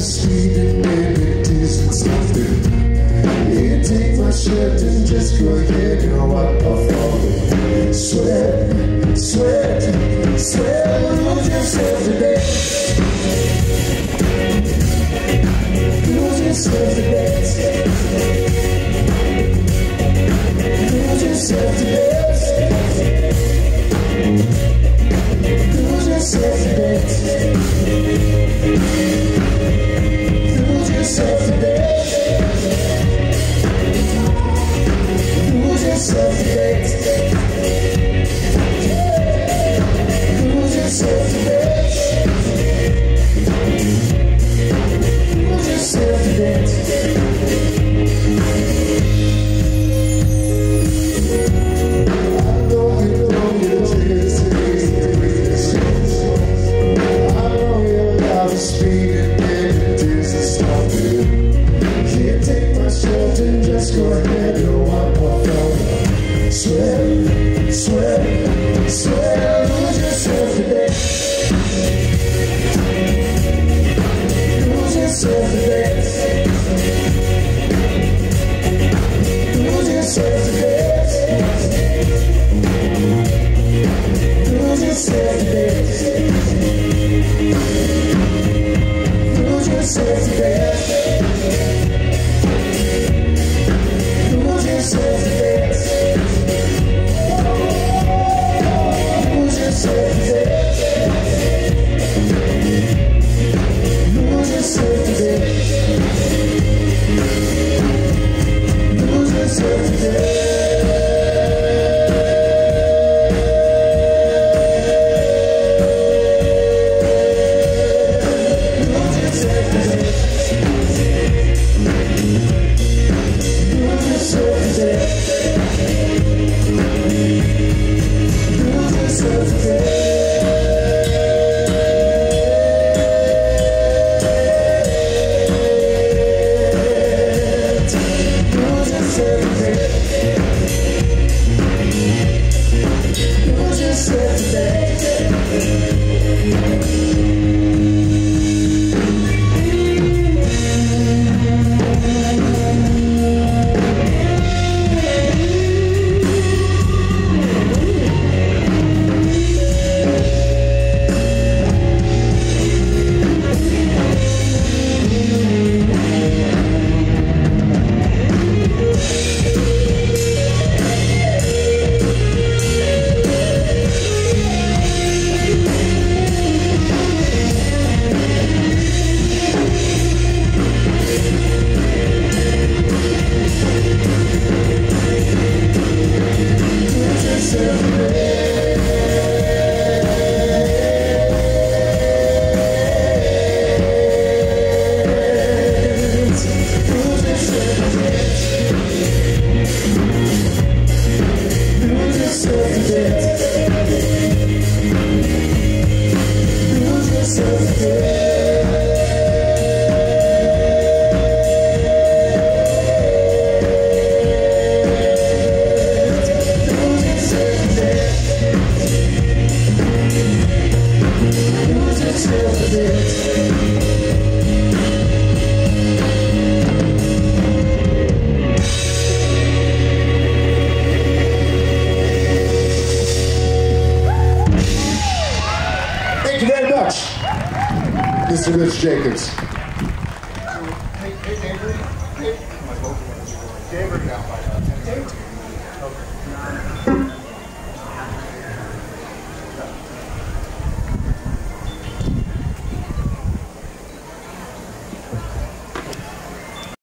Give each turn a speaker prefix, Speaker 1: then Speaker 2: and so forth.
Speaker 1: street and maybe decent You take my shirt and just go ahead and wipe off all the sweat, sweat, sweat, lose yourself today. Lose yourself today. Sweat, sweat, sweat, lose yourself. Lose yourself. Thank you very much, Mr. Rich Jacobs.